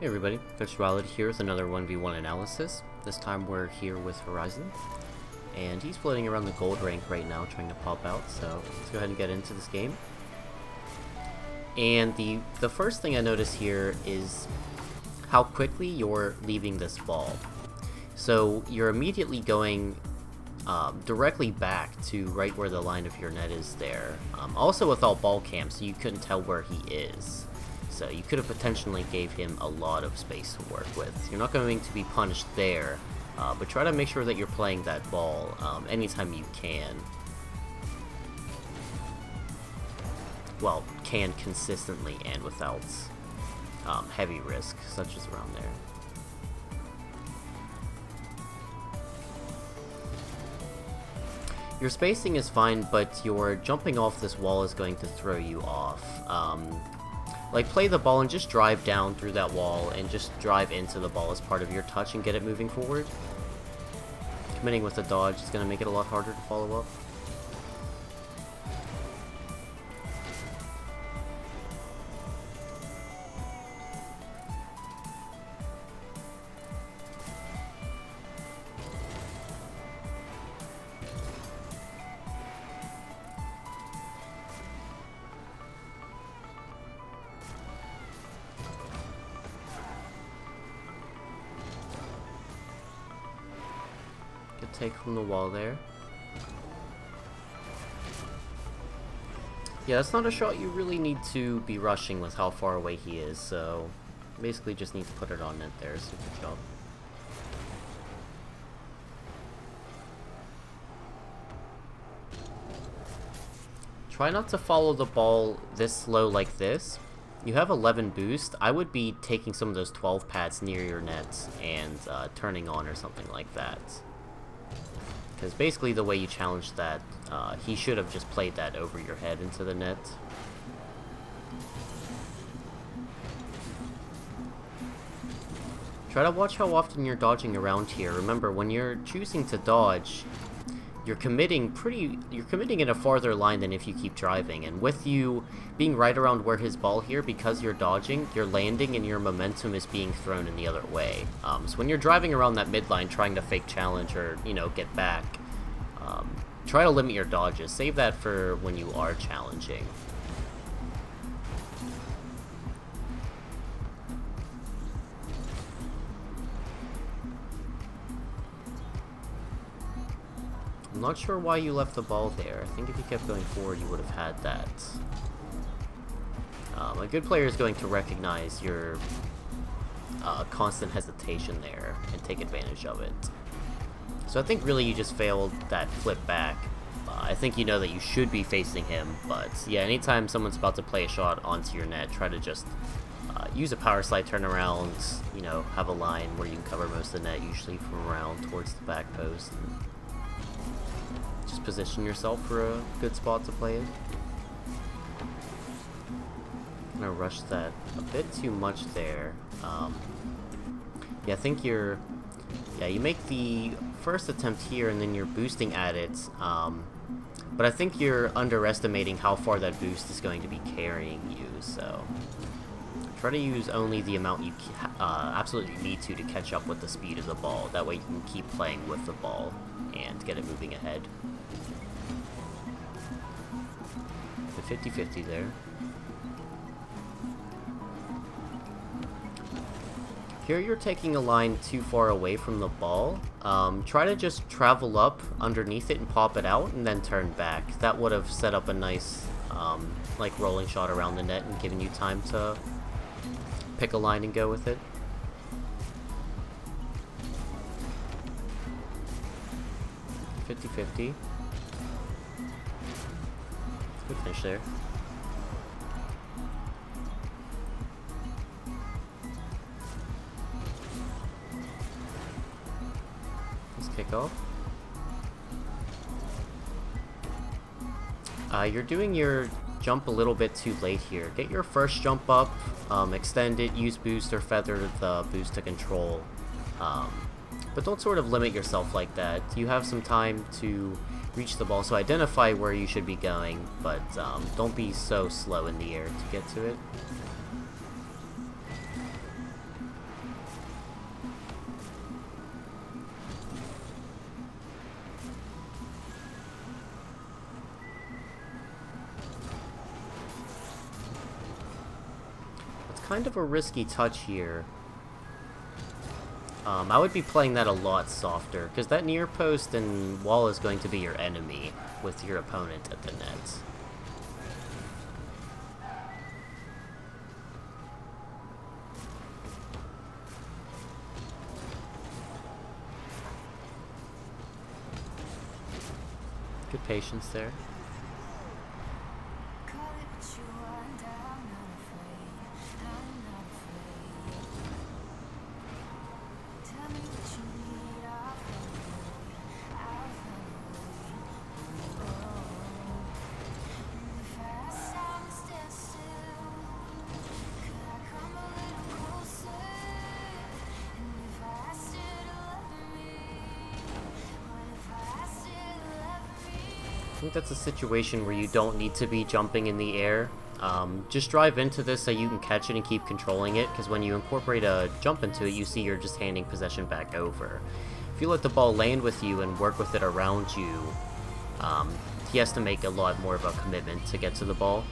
Hey everybody, Duality here with another 1v1 analysis. This time we're here with Horizon. And he's floating around the gold rank right now trying to pop out, so let's go ahead and get into this game. And the, the first thing I notice here is how quickly you're leaving this ball. So you're immediately going um, directly back to right where the line of your net is there. Um, also without ball cam, so you couldn't tell where he is. So you could have potentially gave him a lot of space to work with. You're not going to be punished there, uh, but try to make sure that you're playing that ball um, anytime you can. Well, can consistently and without um, heavy risk, such as around there. Your spacing is fine, but your jumping off this wall is going to throw you off. Um, like, play the ball and just drive down through that wall and just drive into the ball as part of your touch and get it moving forward. Committing with a dodge is going to make it a lot harder to follow up. Take from the wall there. Yeah, that's not a shot you really need to be rushing with how far away he is, so basically just need to put it on net there, so job. Try not to follow the ball this slow like this. You have 11 boost, I would be taking some of those 12 pads near your net and uh, turning on or something like that. Because basically the way you challenge that, uh, he should have just played that over your head into the net. Try to watch how often you're dodging around here. Remember, when you're choosing to dodge, you're committing pretty you're committing in a farther line than if you keep driving. And with you being right around where his ball here because you're dodging you're landing and your momentum is being thrown in the other way. Um, so when you're driving around that midline trying to fake challenge or you know get back um, try to limit your dodges. Save that for when you are challenging not sure why you left the ball there. I think if you kept going forward, you would have had that. Um, a good player is going to recognize your uh, constant hesitation there and take advantage of it. So I think really you just failed that flip back. Uh, I think you know that you should be facing him, but yeah, anytime someone's about to play a shot onto your net, try to just uh, use a power slide turnaround, you know, have a line where you can cover most of the net, usually from around towards the back post. Just position yourself for a good spot to play in. I'm gonna rush that a bit too much there. Um, yeah, I think you're... Yeah, you make the first attempt here and then you're boosting at it. Um, but I think you're underestimating how far that boost is going to be carrying you, so... Try to use only the amount you uh, absolutely need to to catch up with the speed of the ball. That way you can keep playing with the ball and get it moving ahead. The 50-50 there. Here you're taking a line too far away from the ball. Um, try to just travel up underneath it and pop it out and then turn back. That would have set up a nice um, like rolling shot around the net and given you time to pick a line and go with it. Fifty Good finish there. Let's kick off. Uh, you're doing your jump a little bit too late here. Get your first jump up, um, extend it, use boost or feather the boost to control. Um, but don't sort of limit yourself like that. You have some time to reach the ball, so identify where you should be going, but um, don't be so slow in the air to get to it. It's kind of a risky touch here. Um, I would be playing that a lot softer, because that near post and wall is going to be your enemy with your opponent at the net. Good patience there. Think that's a situation where you don't need to be jumping in the air. Um, just drive into this so you can catch it and keep controlling it, because when you incorporate a jump into it, you see you're just handing possession back over. If you let the ball land with you and work with it around you, um, he has to make a lot more of a commitment to get to the ball.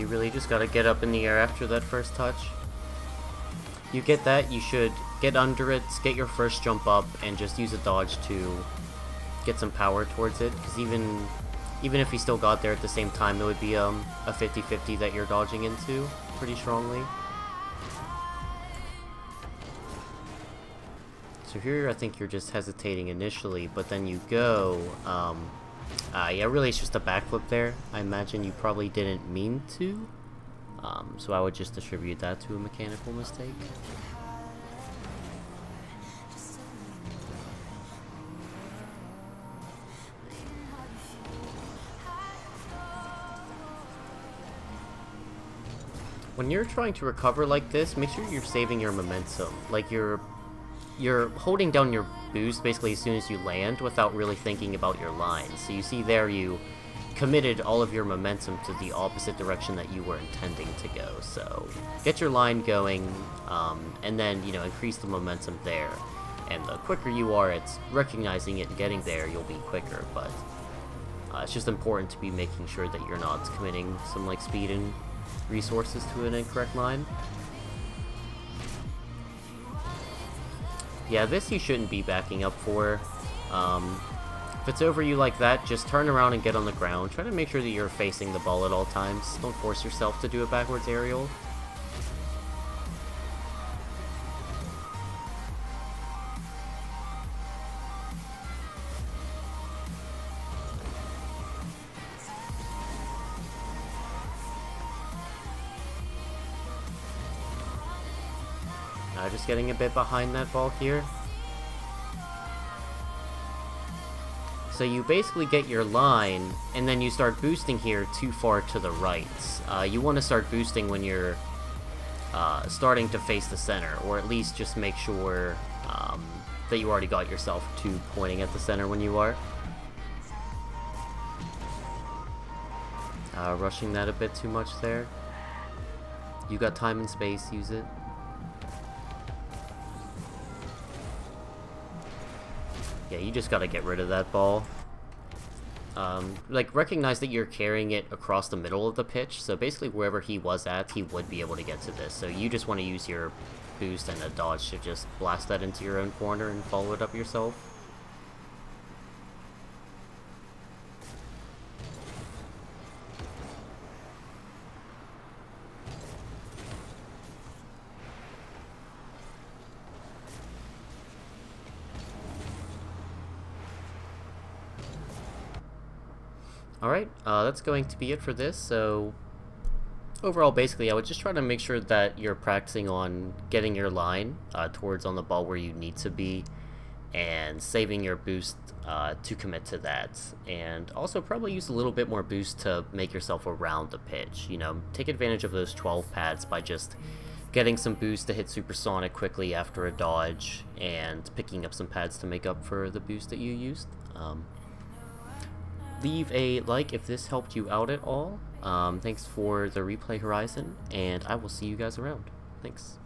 You really just gotta get up in the air after that first touch. You get that, you should get under it, get your first jump up, and just use a dodge to get some power towards it, because even even if he still got there at the same time, it would be um, a 50-50 that you're dodging into pretty strongly. So here I think you're just hesitating initially, but then you go, um, uh, yeah, really it's just a backflip there. I imagine you probably didn't mean to. Um, so I would just attribute that to a mechanical mistake. When you're trying to recover like this, make sure you're saving your momentum. Like you're you're holding down your boost basically as soon as you land without really thinking about your lines. So you see there you committed all of your momentum to the opposite direction that you were intending to go. So get your line going, um, and then, you know, increase the momentum there. And the quicker you are at recognizing it and getting there, you'll be quicker, but uh, it's just important to be making sure that you're not committing some, like, speed and resources to an incorrect line. Yeah, this you shouldn't be backing up for. Um, if it's over you like that, just turn around and get on the ground. Try to make sure that you're facing the ball at all times. Don't force yourself to do a backwards aerial. Just getting a bit behind that ball here. So you basically get your line, and then you start boosting here too far to the right. Uh, you want to start boosting when you're uh, starting to face the center, or at least just make sure um, that you already got yourself to pointing at the center when you are. Uh, rushing that a bit too much there. You got time and space, use it. Yeah, you just gotta get rid of that ball. Um, like, recognize that you're carrying it across the middle of the pitch, so basically wherever he was at, he would be able to get to this. So you just want to use your boost and a dodge to just blast that into your own corner and follow it up yourself. Alright, uh, that's going to be it for this, so overall basically I would just try to make sure that you're practicing on getting your line uh, towards on the ball where you need to be and saving your boost uh, to commit to that. And also probably use a little bit more boost to make yourself around the pitch you know? Take advantage of those 12 pads by just getting some boost to hit supersonic quickly after a dodge and picking up some pads to make up for the boost that you used. Um, leave a like if this helped you out at all, Um, thanks for the replay, Horizon, and I will see you guys around. Thanks.